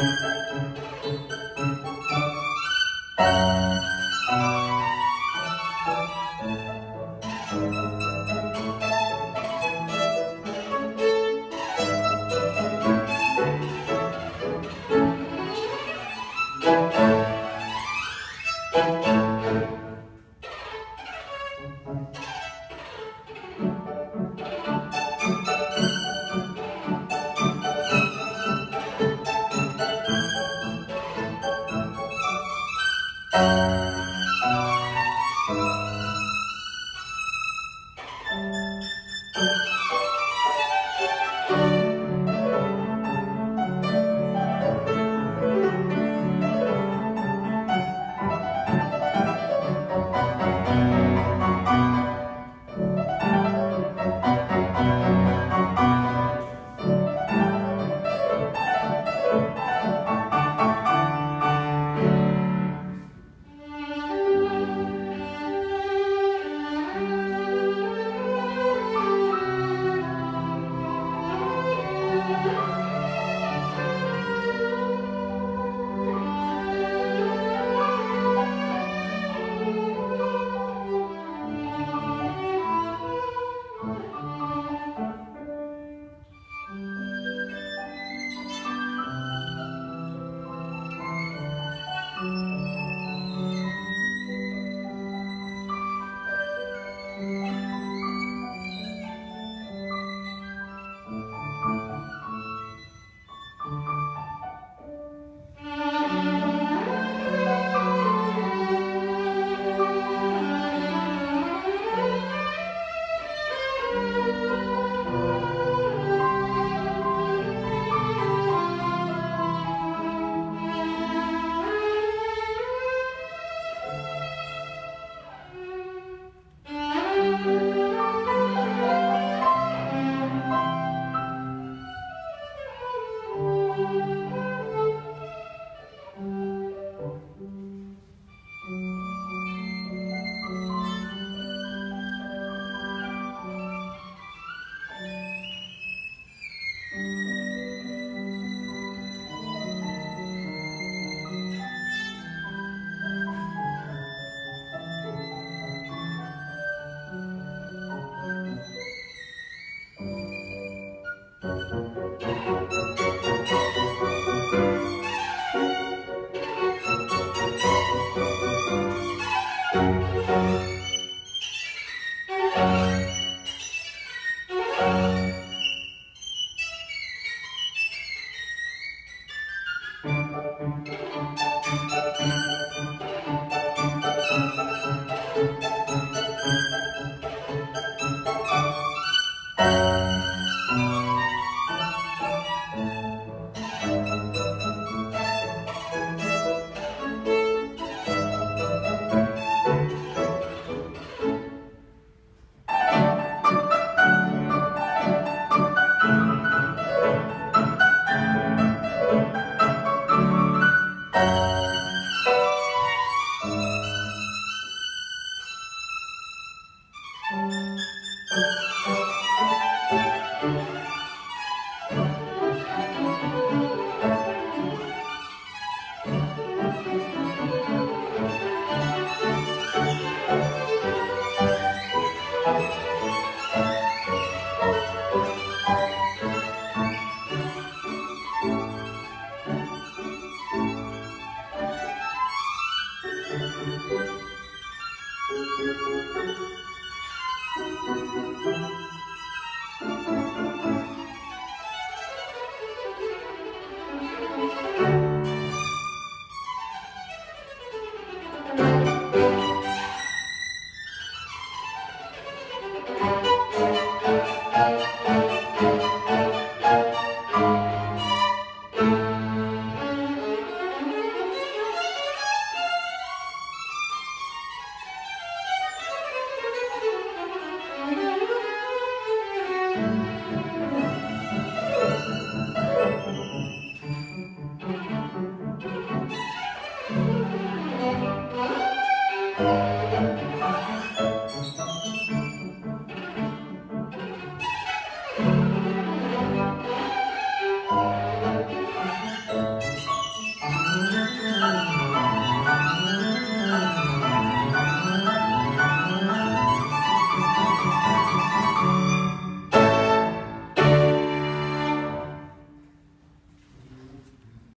Música